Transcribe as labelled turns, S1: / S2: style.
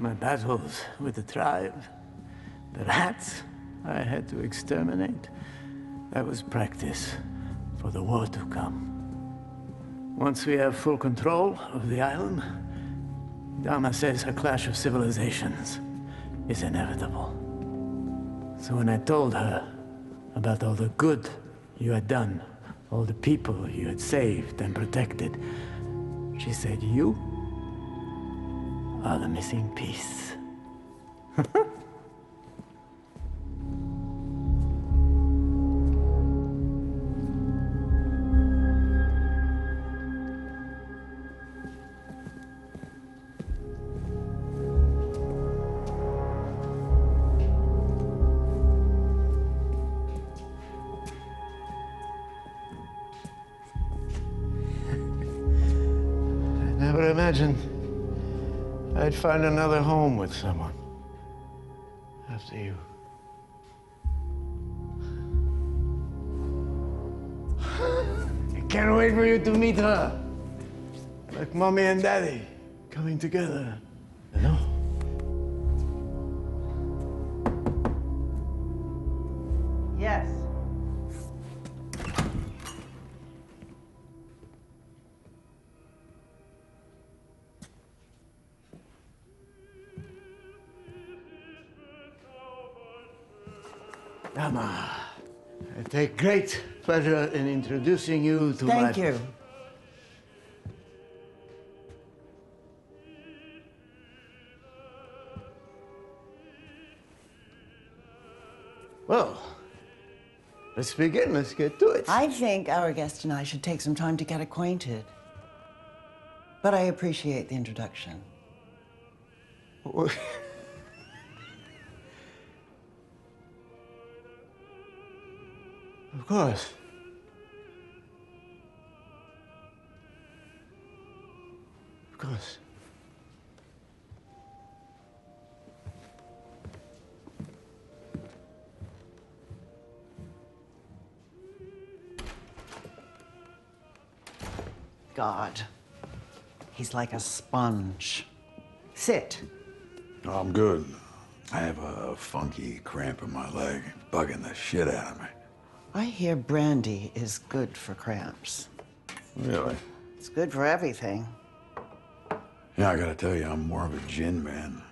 S1: my battles with the tribe, the rats I had to exterminate, that was practice for the war to come. Once we have full control of the island, Dama says a clash of civilizations is inevitable. So when I told her about all the good you had done, all the people you had saved and protected, she said, You are the missing piece. Never imagined I'd find another home with someone after you. I can't wait for you to meet her. Like mommy and daddy coming together.
S2: Yes.
S1: Dama, I take great pleasure in introducing you to my...
S2: Thank you.
S1: Well, let's begin. Let's get to it.
S2: I think our guest and I should take some time to get acquainted. But I appreciate the introduction.
S1: Of course. Of course.
S2: God. He's like a sponge. Sit.
S3: Oh, I'm good. I have a funky cramp in my leg, bugging the shit out of me.
S2: I hear brandy is good for cramps.
S3: Really?
S2: It's good for everything.
S3: Yeah, I gotta tell you, I'm more of a gin man.